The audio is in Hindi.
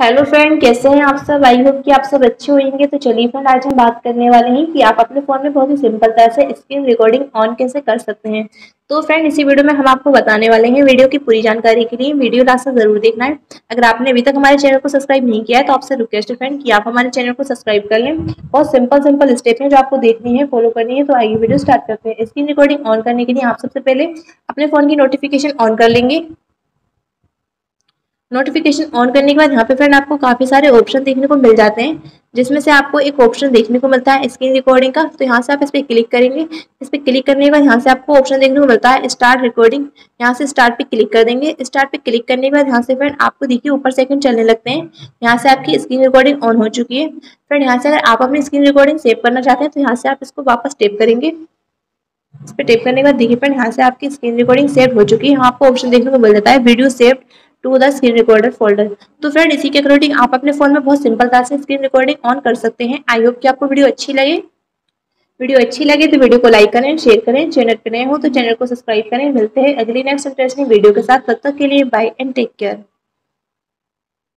हेलो फ्रेंड कैसे हैं आप सब? आई होप कि आप सब अच्छे होंगे। तो चलिए फ्रेंड आज हम बात करने वाले हैं कि आप अपने फ़ोन में बहुत ही सिंपल तरह से स्क्रीन रिकॉर्डिंग ऑन कैसे कर सकते हैं। तो फ्रेंड इसी वीडियो में हम आपको बताने वाले हैं वीडियो की पूरी जानकारी के लिए। वीडियो लास्ट तक ज़रूर देखना है। अगर आपने अभी तक हमारे चैनल को सब्सक्राइब नहीं किया है तो आपसे रिक्वेस्ट है फ्रेंड कि आप हमारे चैनल को सब्सक्राइब कर लें। बहुत सिंपल सिंपल स्टेप है जो आपको देखनी है फॉलो करनी है। तो आइए वीडियो स्टार्ट करते हैं। स्क्रीन रिकॉर्डिंग ऑन करने के लिए आप सबसे पहले अपने फ़ोन की नोटिफिकेशन ऑन कर लेंगे। नोटिफिकेशन ऑन करने के बाद यहाँ पे फ्रेंड आपको काफ़ी सारे ऑप्शन देखने को मिल जाते हैं, जिसमें से आपको एक ऑप्शन देखने को मिलता है स्क्रीन रिकॉर्डिंग का। तो यहाँ से आप इस पर क्लिक करेंगे। इस पर क्लिक करने के बाद यहाँ से आपको ऑप्शन देखने को मिलता है स्टार्ट रिकॉर्डिंग यहाँ से स्टार्ट पे क्लिक कर देंगे। स्टार्ट पे क्लिक करने के बाद यहाँ से फ्रेंड आपको देखिए ऊपर सेकंड चलने लगते हैं। यहाँ से आपकी स्क्रीन रिकॉर्डिंग ऑन हो चुकी है। फ्रेंड यहाँ से अगर आप अपनी स्क्रीन रिकॉर्डिंग सेव करना चाहते हैं तो यहाँ से आप इसको वापस टेप करेंगे। इस पर टेप करने के बाद देखिए फ्रेंड यहाँ से आपकी स्क्रीन रिकॉर्डिंग सेव हो चुकी है। यहाँ आपको ऑप्शन देखने को मिल जाता है video save to the screen recorder folder तो फ्रेंड इसी के अकॉर्डिंग आप अपने फ़ोन में बहुत सिंपल तरह से स्क्रीन रिकॉर्डिंग ऑन कर सकते हैं। आई होप कि आपको वीडियो अच्छी लगे। वीडियो अच्छी लगे तो वीडियो को लाइक करें शेयर करें चैनल पर नए हो तो चैनल को सब्सक्राइब करें। मिलते हैं अगली नेक्स्ट इंटरेस्टिंग वीडियो के साथ। तब तक के लिए बाय एंड टेक केयर